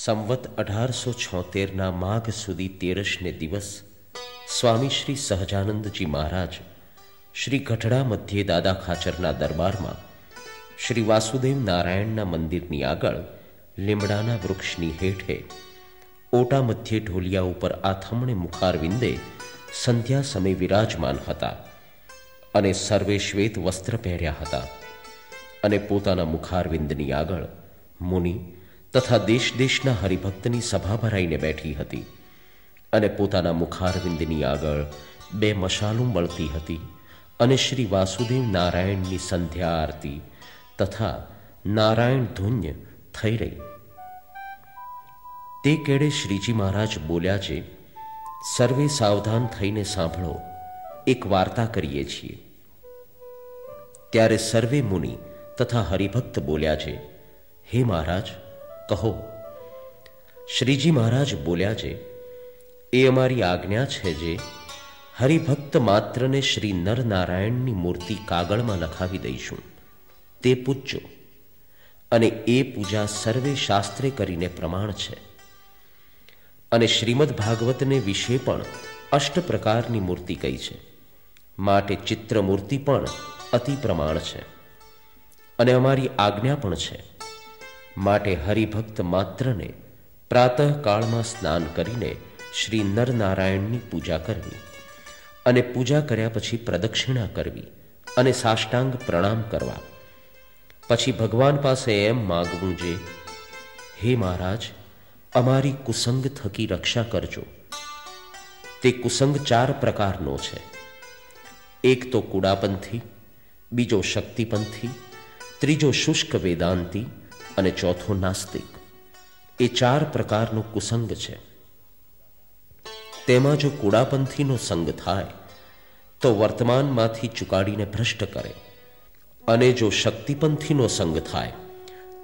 સંવત અઢારસો છોતેરના માઘ સુધી તેરસને દિવસ સ્વામી શ્રી સહજાનંદજી મહારાજ શ્રી ગઢડા મધ્યે દાદા ખાચરના દરબારમાં શ્રી વાસુદેવ નારાયણના મંદિરની આગળ લીમડાના વૃક્ષની હેઠે ઓટા મધ્યે ઢોલિયા ઉપર આથમણે મુખારવિંદે સંધ્યા સમય વિરાજમાન હતા અને સર્વે શ્વેત વસ્ત્ર પહેર્યા હતા અને પોતાના મુખારવિંદની આગળ મુનિ તથા દેશ દેશના હરિભક્તની સભા ભરાઈને બેઠી હતી અને પોતાના મુખારવિંદની આગળ બે મશાલું મળતી હતી અને શ્રી વાસુદેવ નારાયણની સંધ્યા આરતી તથા નારાયણ ધુન્ય થઈ રહી. તે કેડે શ્રીજી મહારાજ બોલ્યા છે, સર્વે સાવધાન થઈને સાંભળો, એક વાર્તા કરીએ છીએ. ત્યારે સર્વે મુનિ તથા હરિભક્ત બોલ્યા છે, હે મહારાજ કહો. શ્રીજી મહારાજ બોલ્યા છે, એ અમારી આજ્ઞા છે જે હરિભક્ત માત્રને શ્રી નરનારાયણની મૂર્તિ કાગળમાં લખાવી દઈશું. તે પૂજજો. અને એ પૂજા સર્વે શાસ્ત્રે કરીને પ્રમાણ છે. અને શ્રીમદ ભાગવતને વિશે પણ અષ્ટ પ્રકારની મૂર્તિ કહી છે. માટે ચિત્ર મૂર્તિ પણ અતિ પ્રમાણ છે. અને અમારી આજ્ઞા પણ છે. માટે હરિભક્ત માત્રને પ્રાતઃકાળમાં સ્નાન કરીને શ્રી નરનારાયણની પૂજા કરવી અને પૂજા કર્યા પછી પ્રદક્ષિણા કરવી અને સાષ્ટાંગ પ્રણામ કરવા. પછી ભગવાન પાસે એમ માગવું જે, હે મહારાજ, અમારી કુસંગ થકી રક્ષા કરજો. તે કુસંગ ચાર પ્રકારનો છે. એક તો કુડાપંથી, બીજો શક્તિપંથી, ત્રીજો શુષ્ક વેદાંતી અને ચોથો નાસ્તિક. એ ચાર પ્રકારનો કુસંગ છે. તેમાં જો કુડાપંથીનો સંગ થાય, તો વર્તમાનમાંથી ચુકાડીને ભ્રષ્ટ કરે. અને જો શક્તિપંથીનો સંગ થાય,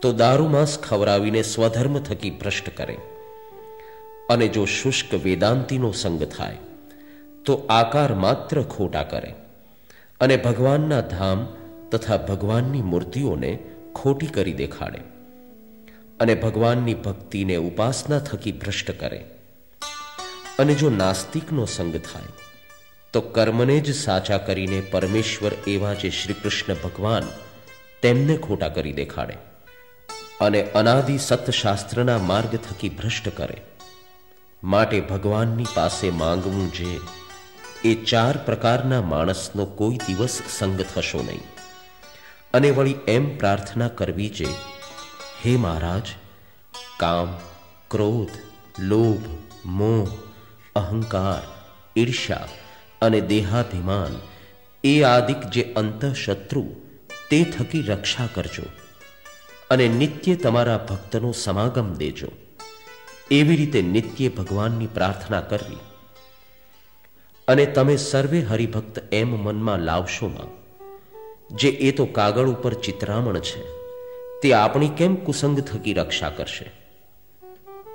તો દારૂમાંસ ખવરાવીને સ્વધર્મ થકી ભ્રષ્ટ કરે. અને જો શુષ્ક વેદાંતિનો સંગ થાય, તો આકાર માત્ર ખોટા કરે. અને ભગવાનના ધામ તથા ભગવાનની મૂર્તિઓને ખોટી કરી દેખાડે. અને ભગવાનની ભક્તિને ઉપાસના થકી ભ્રષ્ટ કરે. અને જો નાસ્તિકનો સંગ થાય, તો કર્મને જ સાચા કરીને પરમેશ્વર એવા જે શ્રી કૃષ્ણ ભગવાન તેમને ખોટા કરી દેખાડે અને અનાદિ સત્શાસ્ત્રના માર્ગ થકી ભ્રષ્ટ કરે. માટે ભગવાનની પાસે માંગવું જે એ ચાર પ્રકારના માણસનો કોઈ દિવસ સંગ થશો નહીં. અને વળી એમ પ્રાર્થના કરવી જે હે મહારાજ, કામ, ક્રોધ, લોભ, મોહ, અહંકાર, ઈર્ષ્યા અને દેહાભિમાન એ આદિક જે અંતઃશત્રુ, તે થકી રક્ષા કરજો અને નિત્ય તમારા ભક્તનો સમાગમ દેજો. એવી રીતે નિત્ય ભગવાનની પ્રાર્થના કરવી. અને તમે સર્વે હરિભક્ત એમ મનમાં લાવશોમાં જે એ તો કાગળ ઉપર ચિત્રામણ છે. તે આપણી કેમ કુસંગ થકી રક્ષા કરશે?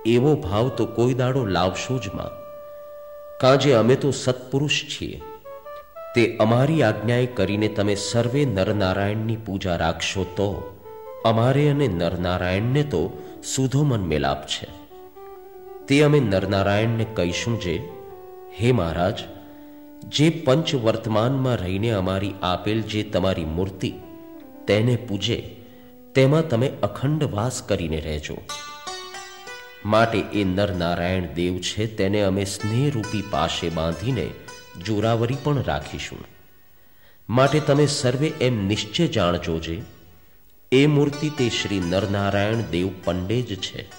એવો ભાવ તો કોઈ દાડો લાવશો જ માં. કાજે અમે તો સત્પુરુષ છીએ. તે અમારી આજ્ઞાએ કરીને તમે સર્વે નરનારાયણની પૂજા રાખશો તો અમારે અને નરનારાયણને તો સુધો મન મેલાપ છે. તે અમે નરનારાયણને કહીશું જે, હે મહારાજ, જે પંચ વર્તમાનમાં રહીને અમારી આપેલ જે તમારી મૂર્તિ, તેને પૂજે. તેમાં તમે અખંડ વાસ કરીને રહેજો. માટે એ નરનારાયણ દેવ છે તેને અમે સ્નેહરૂપી પાસે બાંધીને જોરાવરી પણ રાખીશું. માટે તમે સર્વે એમ નિશ્ચય જાણજો જે, એ મૂર્તિ તે શ્રી નરનારાયણ દેવ પંડે જ છે.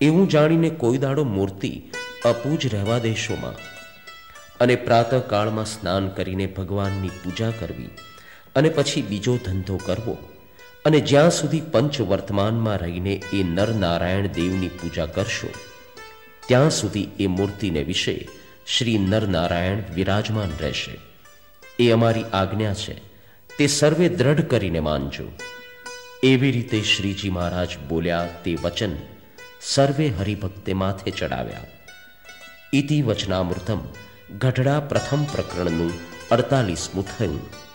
એવું જાણીને કોઈ દાડો મૂર્તિ અપૂજ રહેવા દેશોમાં અને પ્રાતઃકાળમાં સ્નાન કરીને ભગવાનની પૂજા કરવી. અને પછી બીજો ધંધો કરવો. અને જ્યાં સુધી પંચ વર્તમાનમાં રહીને એ નરનારાયણ દેવની પૂજા કરશો, ત્યાં સુધી એ મૂર્તિને વિશે શ્રી નરનારાયણ વિરાજમાન રહેશે. એ અમારી આજ્ઞા છે. તે સર્વે દ્રઢ કરીને માનજો. એવી રીતે શ્રીજી મહારાજ બોલ્યા તે વચન સર્વે હરિભક્તે માથે ચડાવ્યા. ઇતિ વચનામૃતમ ગઢડા પ્રથમ પ્રકરણનું અડતાલીસમું થયું.